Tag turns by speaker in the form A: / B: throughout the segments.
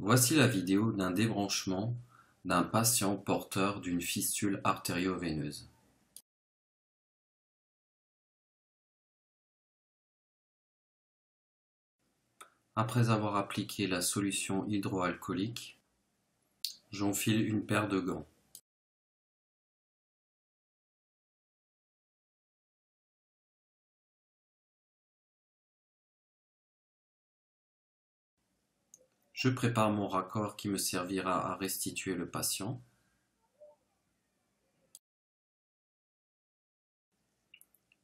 A: Voici la vidéo d'un débranchement d'un patient porteur d'une fistule artério-veineuse. Après avoir appliqué la solution hydroalcoolique, j'enfile une paire de gants. Je prépare mon raccord qui me servira à restituer le patient.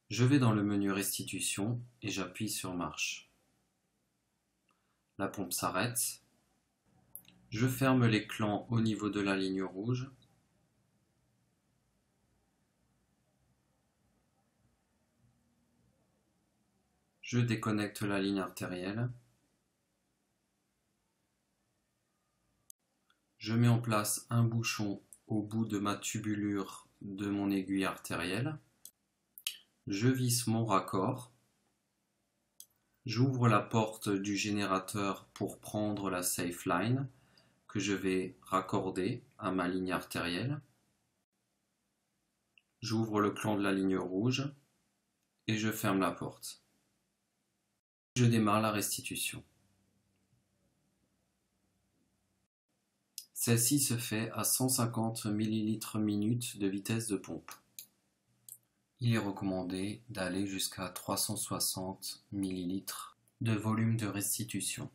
A: Je vais dans le menu Restitution et j'appuie sur Marche. La pompe s'arrête. Je ferme les clans au niveau de la ligne rouge. Je déconnecte la ligne artérielle. Je mets en place un bouchon au bout de ma tubulure de mon aiguille artérielle. Je visse mon raccord. J'ouvre la porte du générateur pour prendre la safe line que je vais raccorder à ma ligne artérielle. J'ouvre le clan de la ligne rouge et je ferme la porte. Je démarre la restitution. Celle-ci se fait à 150 ml minute de vitesse de pompe. Il est recommandé d'aller jusqu'à 360 ml de volume de restitution.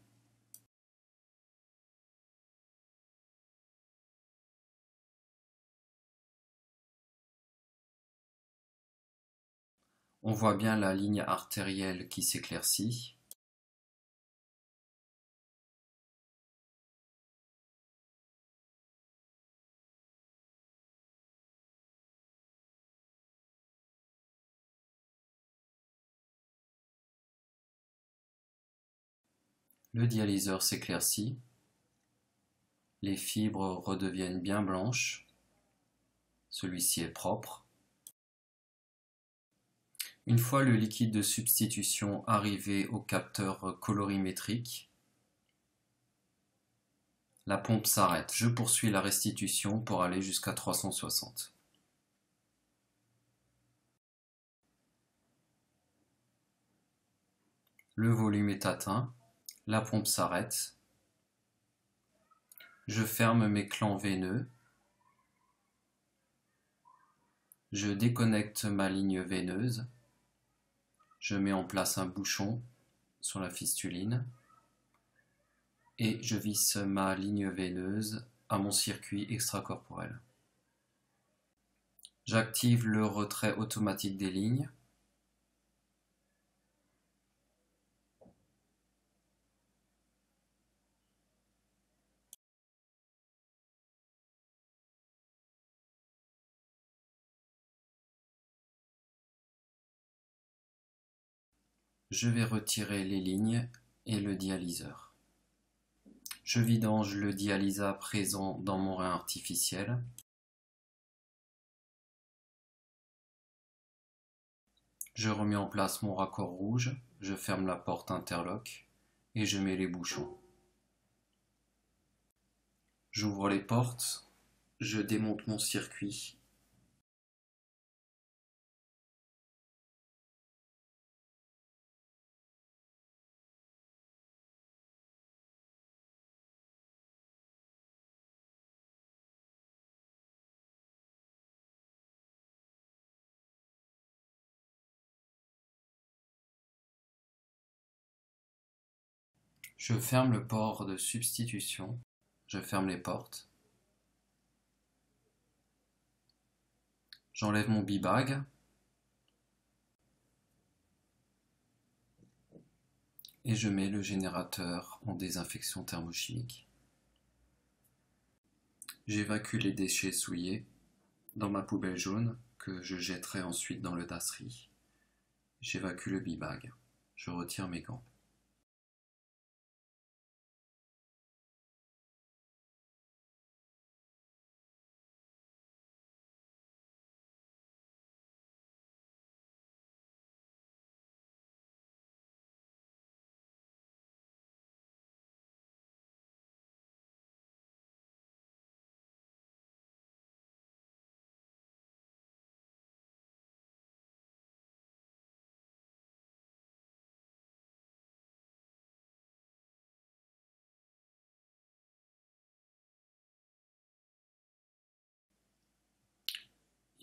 A: On voit bien la ligne artérielle qui s'éclaircit. Le dialyseur s'éclaircit, les fibres redeviennent bien blanches, celui-ci est propre. Une fois le liquide de substitution arrivé au capteur colorimétrique, la pompe s'arrête. Je poursuis la restitution pour aller jusqu'à 360. Le volume est atteint. La pompe s'arrête. Je ferme mes clans veineux. Je déconnecte ma ligne veineuse. Je mets en place un bouchon sur la fistuline et je visse ma ligne veineuse à mon circuit extracorporel. J'active le retrait automatique des lignes. Je vais retirer les lignes et le dialyseur. Je vidange le dialysa présent dans mon rein artificiel. Je remets en place mon raccord rouge, je ferme la porte interlock et je mets les bouchons. J'ouvre les portes, je démonte mon circuit Je ferme le port de substitution, je ferme les portes. J'enlève mon bibag. Et je mets le générateur en désinfection thermochimique. J'évacue les déchets souillés dans ma poubelle jaune que je jetterai ensuite dans le dasserie. J'évacue le bibag. Je retire mes gants.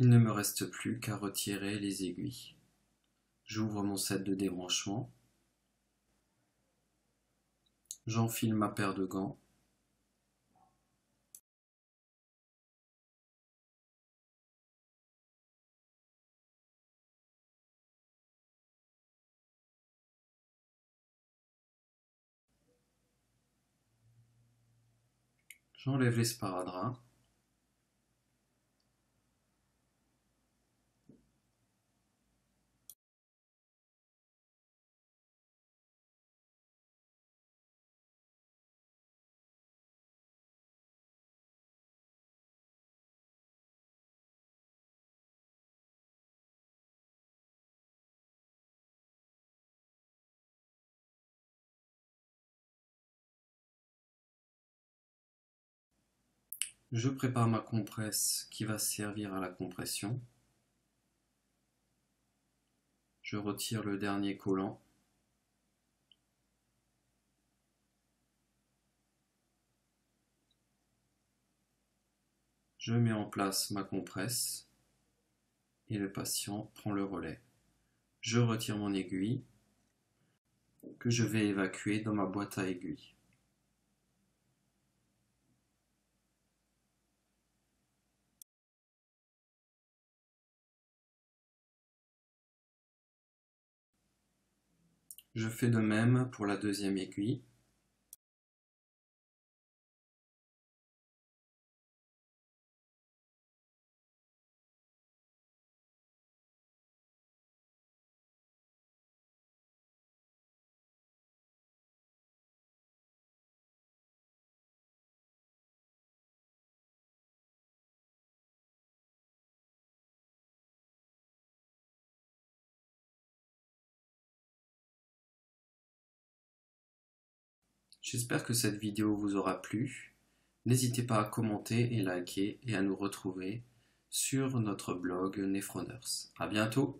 A: Il ne me reste plus qu'à retirer les aiguilles. J'ouvre mon set de débranchement. J'enfile ma paire de gants. J'enlève les sparadraps. Je prépare ma compresse qui va servir à la compression. Je retire le dernier collant. Je mets en place ma compresse et le patient prend le relais. Je retire mon aiguille que je vais évacuer dans ma boîte à aiguilles. Je fais de même pour la deuxième aiguille. J'espère que cette vidéo vous aura plu. N'hésitez pas à commenter et liker et à nous retrouver sur notre blog Nephroners. À bientôt!